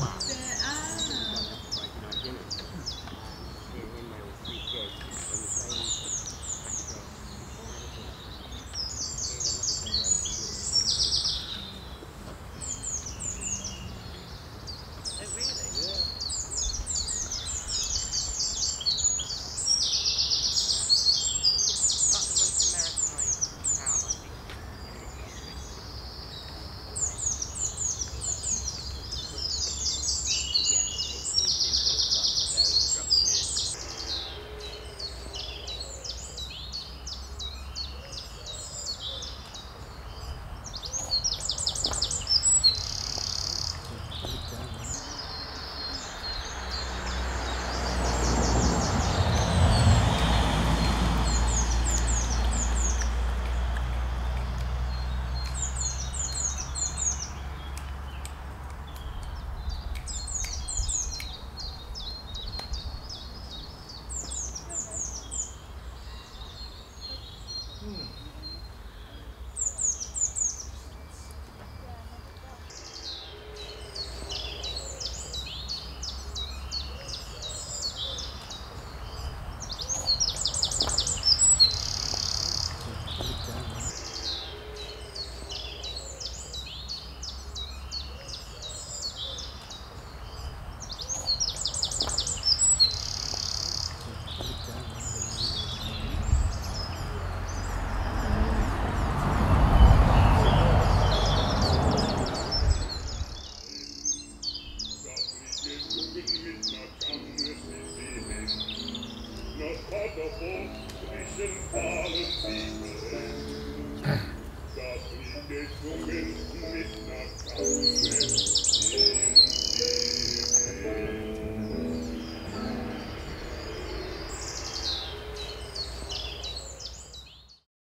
Das Lied des